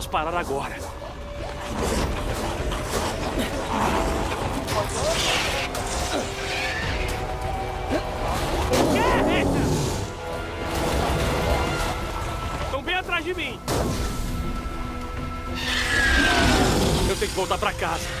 posso parar agora. Estão bem atrás de mim. Eu tenho que voltar para casa.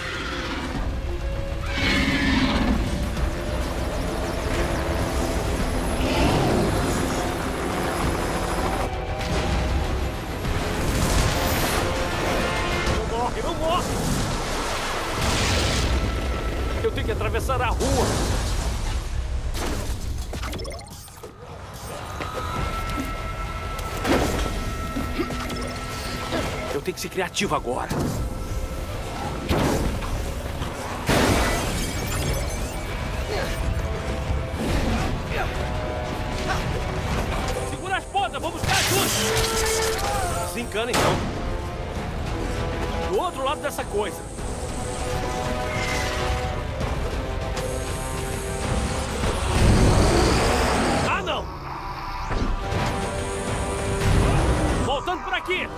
Eu tenho que ser criativo agora. Segura as pontas, vamos buscar ajuda! Se encana então. Do outro lado dessa coisa. Ah, não! Voltando por aqui!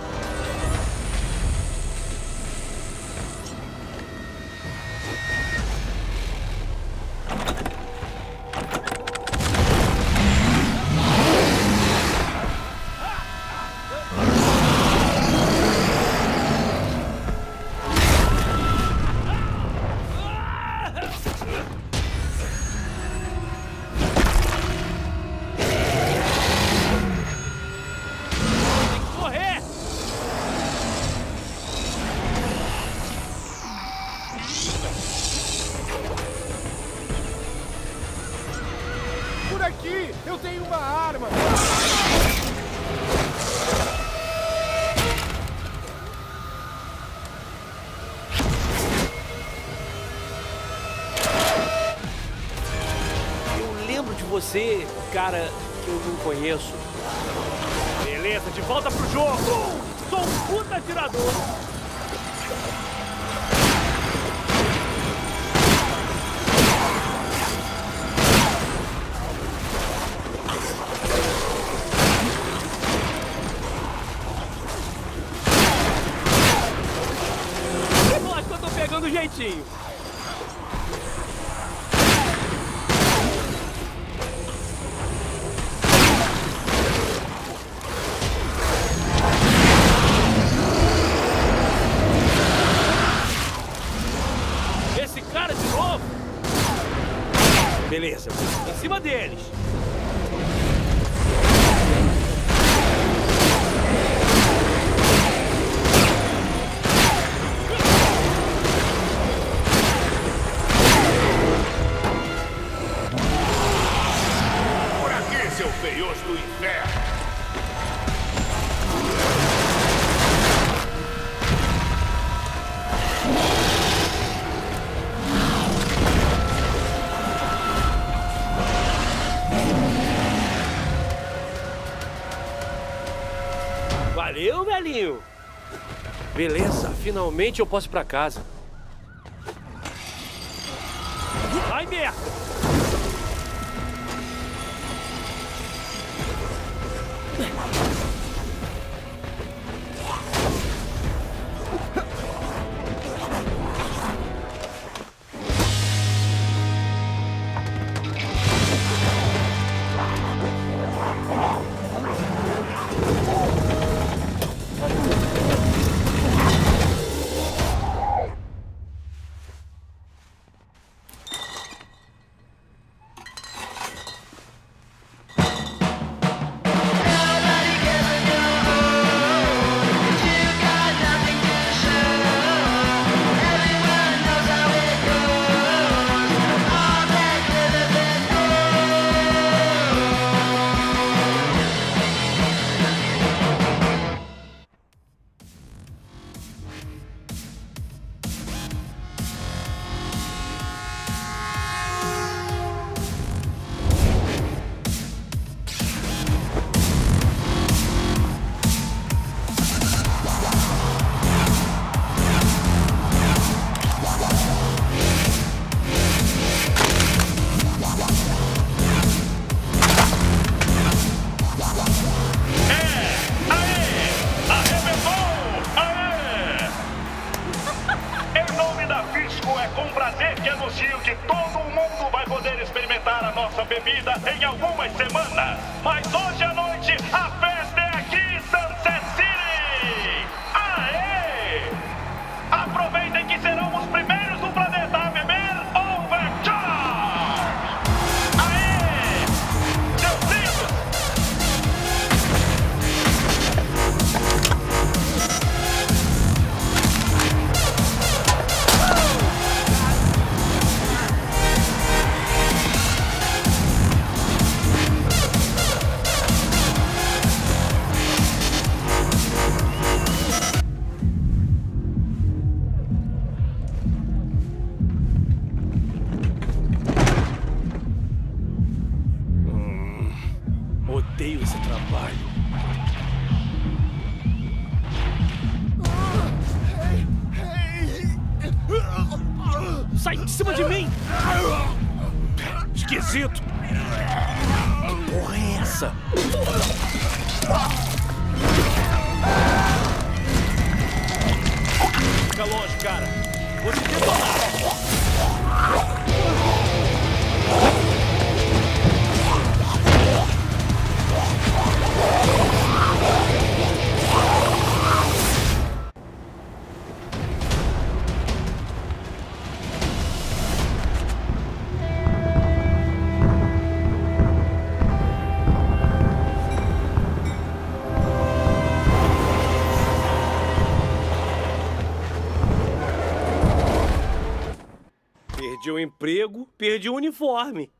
Cara que eu não conheço. Beleza, de volta pro jogo! Sou um puta atirador! Jeitinho. Beleza, em cima deles. Valeu, velhinho! Beleza, finalmente eu posso ir pra casa. Vai, merda! Vou te detonar! O uniforme.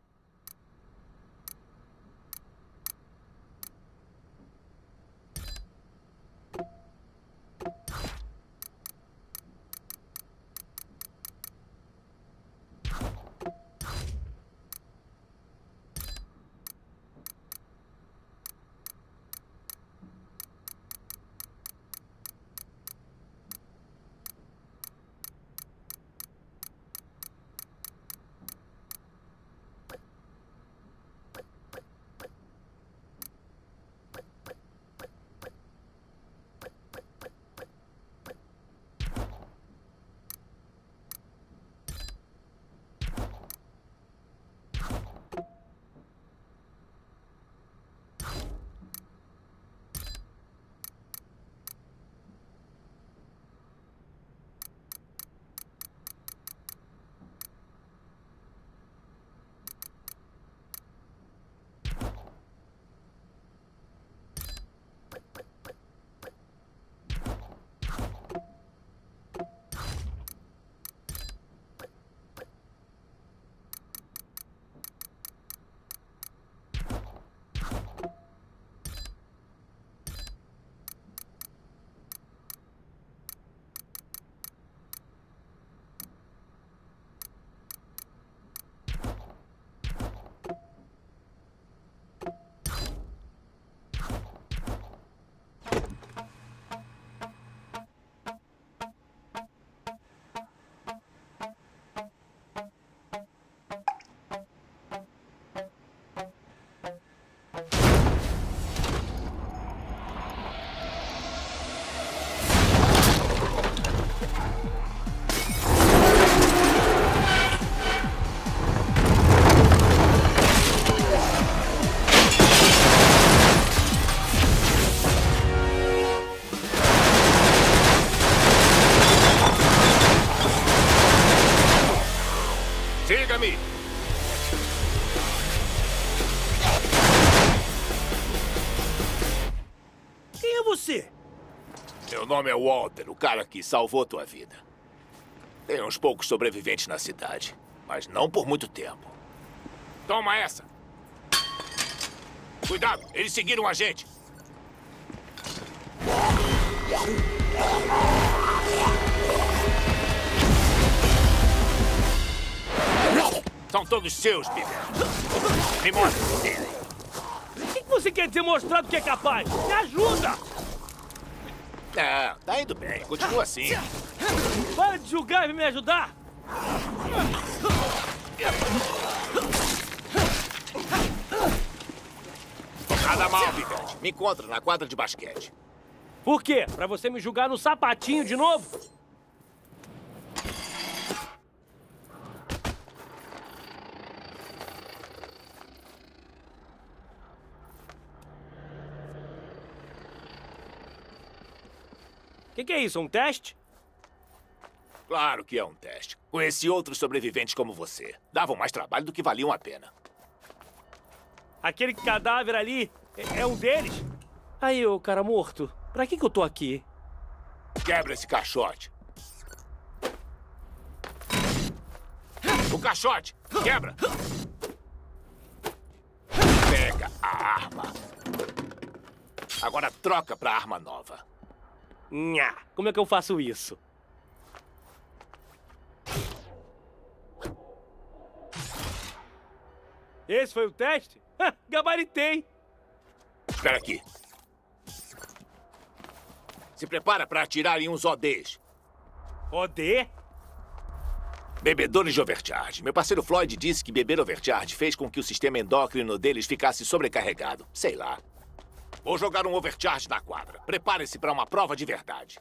Nome é Walter, o cara que salvou tua vida. Tem uns poucos sobreviventes na cidade, mas não por muito tempo. Toma essa! Cuidado, eles seguiram a gente! São todos seus, Peter. Me mostra. O que você quer demonstrar do que é capaz? Me ajuda! Não, tá indo bem. Continua assim. Para de julgar e me ajudar! Nada mal, Pivete. Me encontra na quadra de basquete. Por quê? Pra você me julgar no sapatinho de novo? Que, que é isso? Um teste? Claro que é um teste. Conheci outros sobreviventes como você. Davam mais trabalho do que valiam a pena. Aquele cadáver ali é, é um deles? Aí, ô cara morto, pra que, que eu tô aqui? Quebra esse caixote. O caixote! Quebra! Pega a arma. Agora troca pra arma nova. Nha, como é que eu faço isso? Esse foi o teste? Gabaritei! Espera aqui. Se prepara para atirar em uns ODs. OD? Bebedores de overcharge. Meu parceiro Floyd disse que beber overcharge fez com que o sistema endócrino deles ficasse sobrecarregado. Sei lá. Vou jogar um overcharge na quadra. Prepare-se para uma prova de verdade.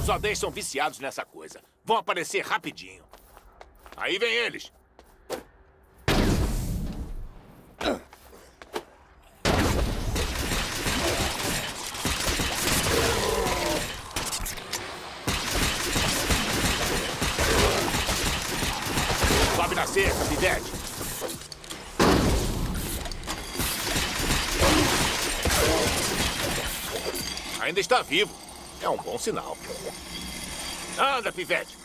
Os ODs são viciados nessa coisa. Vão aparecer rapidinho. Aí vem eles. Sobe na cerca, Pivete. Ainda está vivo. É um bom sinal. Anda, Pivete.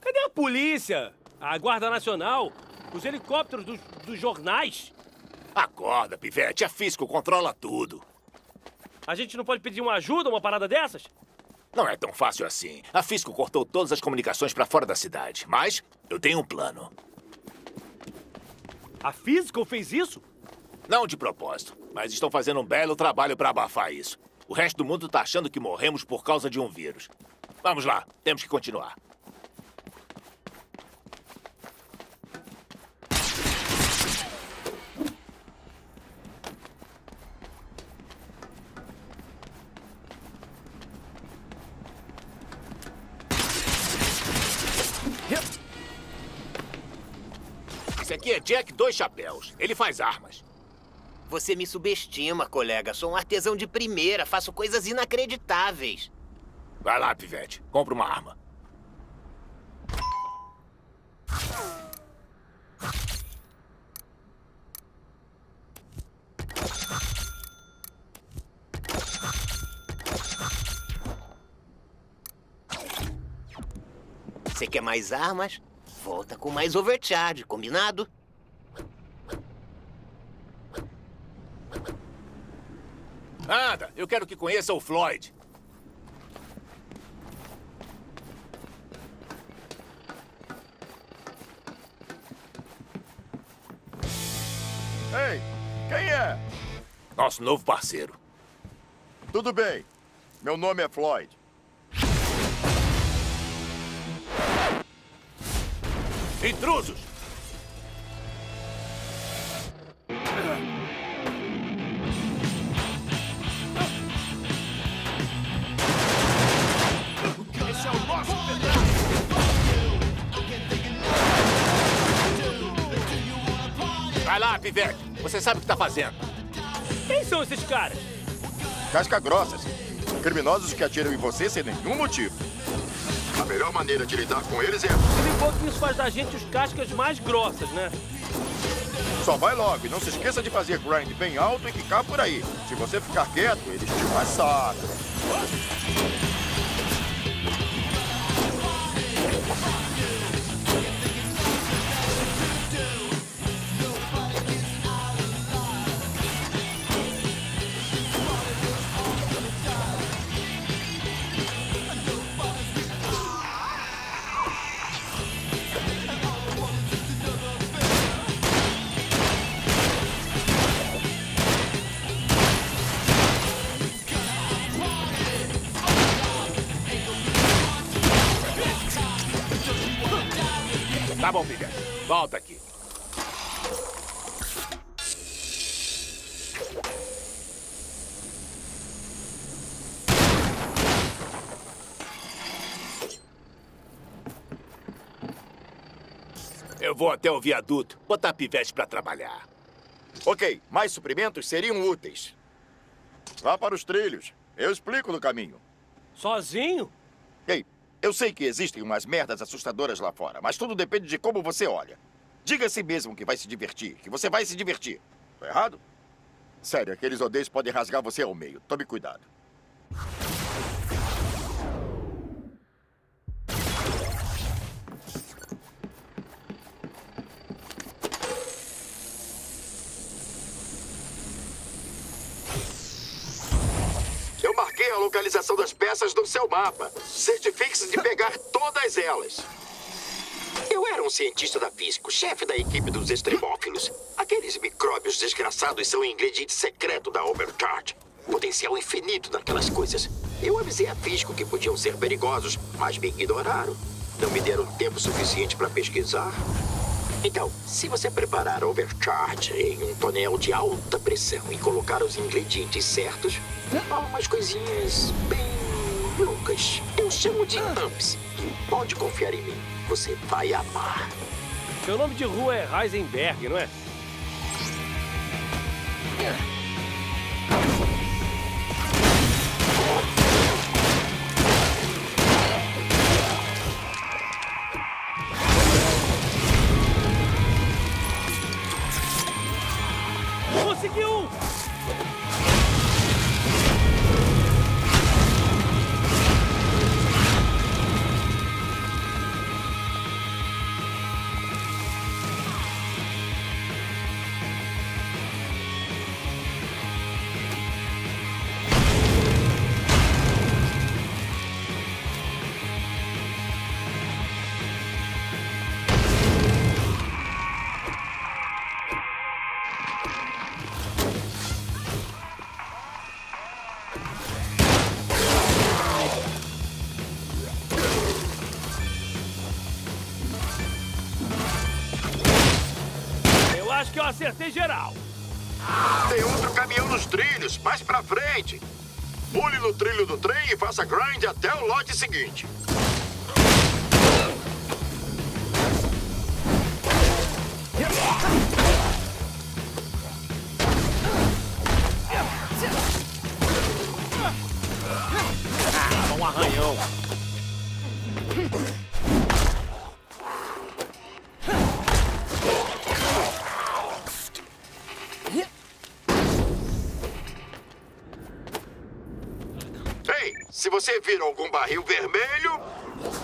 Cadê a polícia? A Guarda Nacional? Os helicópteros dos, dos jornais? Acorda, Pivete. A Fisco controla tudo. A gente não pode pedir uma ajuda, uma parada dessas? Não é tão fácil assim. A Fisco cortou todas as comunicações para fora da cidade. Mas eu tenho um plano. A Physical fez isso? Não de propósito, mas estão fazendo um belo trabalho para abafar isso. O resto do mundo tá achando que morremos por causa de um vírus. Vamos lá, temos que continuar. Aqui é Jack Dois Chapéus. Ele faz armas. Você me subestima, colega. Sou um artesão de primeira, faço coisas inacreditáveis. Vai lá, Pivete. Compra uma arma. Você quer mais armas? Volta com mais overcharge, combinado? Anda, eu quero que conheça o Floyd. Ei, quem é? Nosso novo parceiro. Tudo bem. Meu nome é Floyd. Intrusos! Esse é o nosso Vai lá, Pivete. Você sabe o que tá fazendo. Quem são esses caras? Casca grossas. Criminosos que atiram em você sem nenhum motivo. A melhor maneira de lidar com eles é... Se bom que isso faz da gente os cascas mais grossas, né? Só vai logo e não se esqueça de fazer grind bem alto e ficar por aí. Se você ficar quieto, eles te massacram. Vou até o viaduto botar pivete pra trabalhar. Ok, mais suprimentos seriam úteis. Vá para os trilhos. Eu explico no caminho. Sozinho? Ei, eu sei que existem umas merdas assustadoras lá fora, mas tudo depende de como você olha. Diga a si mesmo que vai se divertir, que você vai se divertir. Tô errado? Sério, aqueles odeios podem rasgar você ao meio. Tome cuidado. Eu marquei a localização das peças no seu mapa. Certifique-se de pegar todas elas. Eu era um cientista da física, chefe da equipe dos extremófilos. Aqueles micróbios desgraçados são o ingrediente secreto da Overcharge. Potencial infinito daquelas coisas. Eu avisei a físico que podiam ser perigosos, mas me ignoraram. Não me deram tempo suficiente para pesquisar. Então, se você preparar Overcharge em um tonel de alta pressão e colocar os ingredientes certos, há umas coisinhas bem loucas. Eu chamo de amps. E pode confiar em mim. Você vai amar. Seu nome de rua é Heisenberg, não é? Acertei geral. Tem outro caminhão nos trilhos, mais pra frente. Pule no trilho do trem e faça grind até o lote seguinte. Ei, se você vir algum barril vermelho,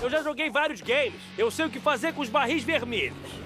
Eu já joguei vários games. Eu sei o que fazer com os barris vermelhos.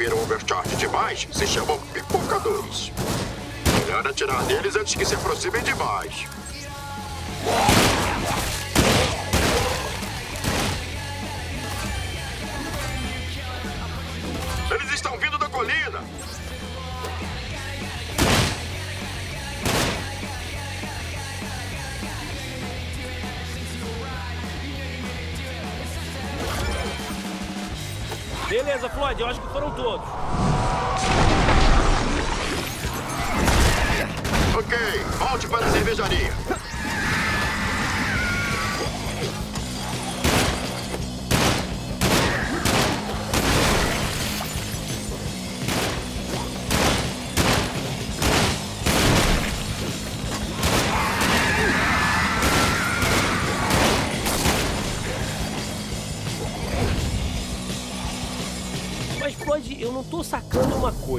Beberam overcharge demais se chamam pipocadores. Melhor atirar neles antes que se aproximem demais. Beleza, Floyd, eu acho que foram todos. Ok, volte para a cervejaria.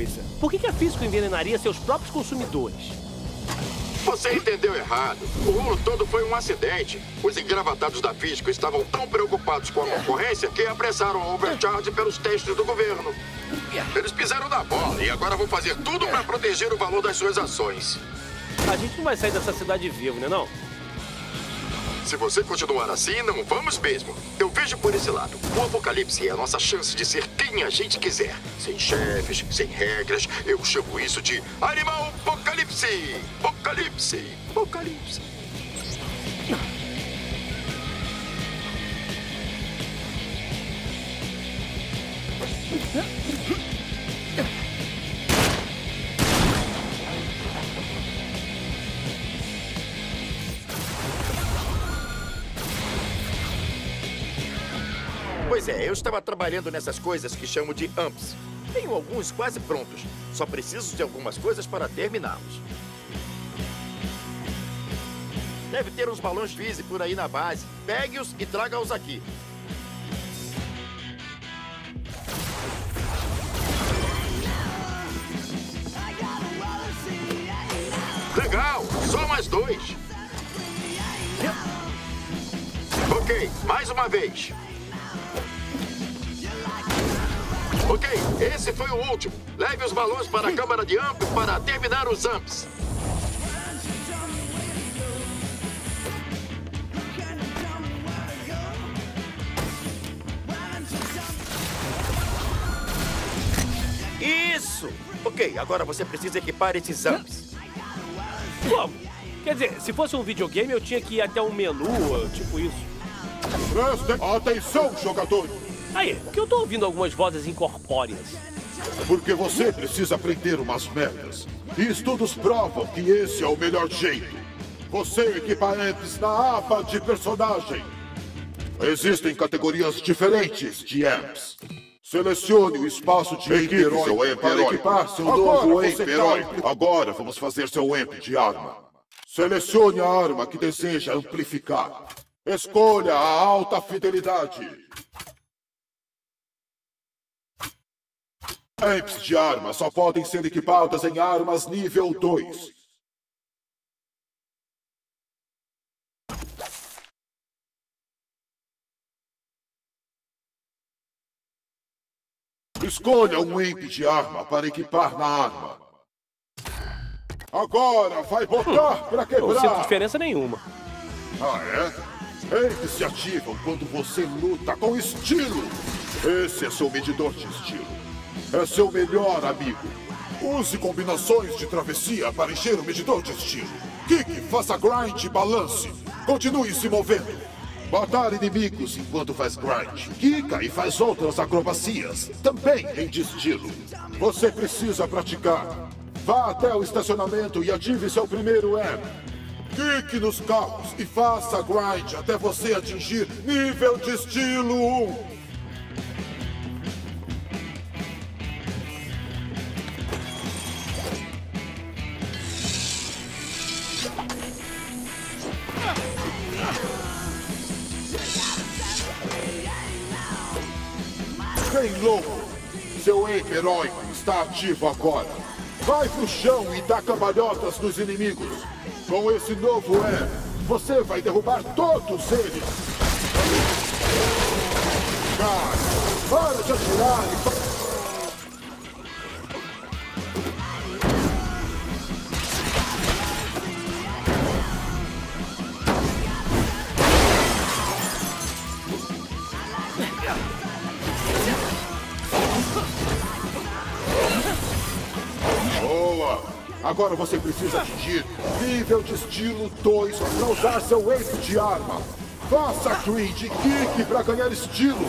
Coisa. Por que, que a física envenenaria seus próprios consumidores? Você entendeu errado. O rolo todo foi um acidente. Os engravatados da Fisco estavam tão preocupados com a concorrência que apressaram a overcharge pelos testes do governo. Eles pisaram na bola e agora vão fazer tudo para proteger o valor das suas ações. A gente não vai sair dessa cidade vivo, né não? Se você continuar assim, não vamos mesmo. Eu vejo por esse lado. O apocalipse é a nossa chance de ser quem a gente quiser. Sem chefes, sem regras. Eu chamo isso de Animal Apocalipse! Apocalipse! Apocalipse! Pois é, eu estava trabalhando nessas coisas que chamo de amps. Tenho alguns quase prontos. Só preciso de algumas coisas para terminá-los. Deve ter uns balões Fizzy por aí na base. Pegue-os e traga-os aqui. Legal! Só mais dois. Ok, mais uma vez. Ok, esse foi o último. Leve os balões para a câmara de amp para terminar os amps. Isso! Ok, agora você precisa equipar esses amps. Como? Quer dizer, se fosse um videogame, eu tinha que ir até um menu, tipo isso. Prestem atenção, jogadores! Aí, porque eu tô ouvindo algumas vozes incorpóreas. Porque você precisa aprender umas merdas. E estudos provam que esse é o melhor jeito. Você equipa amps na aba de personagem. Existem categorias diferentes de amps. Selecione o espaço de amp herói para equipar seu novo amp herói. Agora vamos fazer seu amp de arma. Selecione a arma que deseja amplificar. Escolha a alta fidelidade. Amps de arma só podem ser equipadas em armas nível 2. Escolha um amp de arma para equipar na arma. Agora vai botar pra Não sinto quebrar. diferença nenhuma. Ah, é? Amps se ativam quando você luta com estilo. Esse é seu medidor de estilo. É seu melhor amigo. Use combinações de travessia para encher o medidor de estilo. Kick, faça grind e balance. Continue se movendo. Matar inimigos enquanto faz grind. Kika e faz outras acrobacias. Também em estilo. Você precisa praticar. Vá até o estacionamento e ative seu primeiro amp. Kick nos carros e faça grind até você atingir nível de estilo 1. Bem louco! Seu amp heróico está ativo agora. Vai pro chão e dá cambalhotas nos inimigos. Com esse novo amp, você vai derrubar todos eles. Cara, para de atirar e... Agora você precisa atingir nível de estilo 2 para usar seu amp de arma. Faça e kick para ganhar estilo.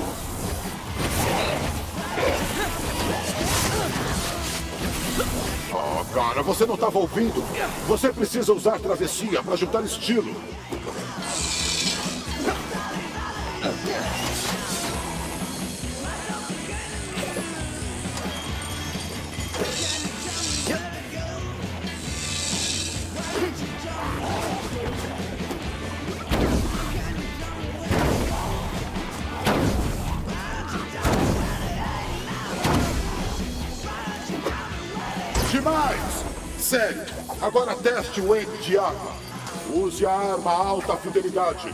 Oh, cara, você não estava ouvindo. Você precisa usar travessia para juntar estilo. O amp de arma. Use a arma alta fidelidade.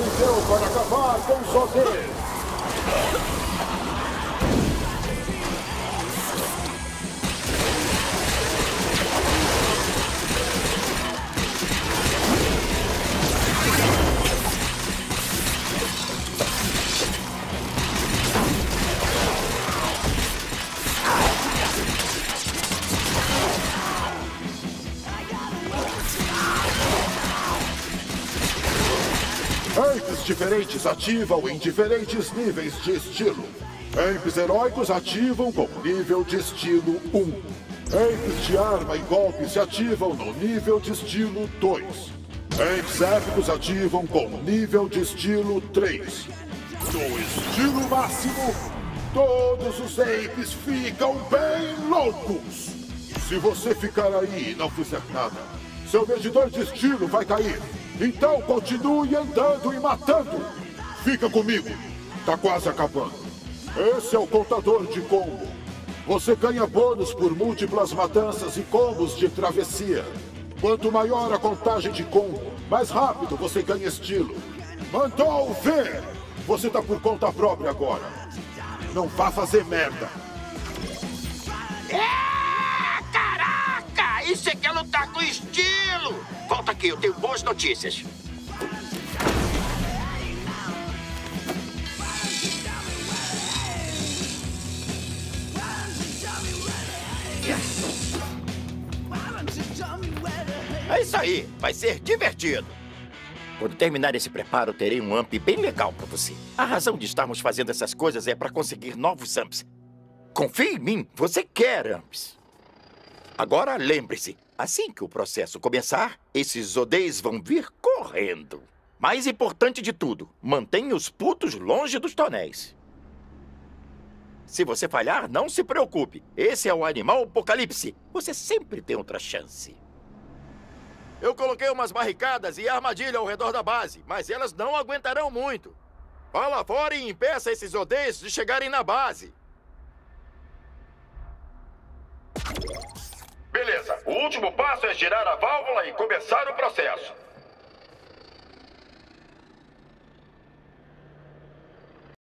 Aprendeu para acabar com os ODs. Diferentes ativam em diferentes níveis de estilo. Amps heróicos ativam com nível de estilo 1. Amps de arma e golpe se ativam no nível de estilo 2. Amps épicos ativam com nível de estilo 3. No estilo máximo, todos os Apes ficam bem loucos. Se você ficar aí e não fizer nada, seu medidor de estilo vai cair. Então continue andando e matando. Fica comigo. Tá quase acabando. Esse é o contador de combo. Você ganha bônus por múltiplas matanças e combos de travessia. Quanto maior a contagem de combo, mais rápido você ganha estilo. Mandou ver! Você tá por conta própria agora. Não vá fazer merda. É! Isso é que é lutar com estilo! Volta aqui, eu tenho boas notícias. É isso aí, vai ser divertido. Quando terminar esse preparo, terei um amp bem legal pra você. A razão de estarmos fazendo essas coisas é pra conseguir novos amps. Confie em mim, você quer amps. Agora lembre-se, assim que o processo começar, esses odeis vão vir correndo. Mais importante de tudo, mantenha os putos longe dos tonéis. Se você falhar, não se preocupe. Esse é o animal apocalipse. Você sempre tem outra chance. Eu coloquei umas barricadas e armadilha ao redor da base, mas elas não aguentarão muito. Vá lá fora e impeça esses odeios de chegarem na base. Beleza, o último passo é girar a válvula e começar o processo.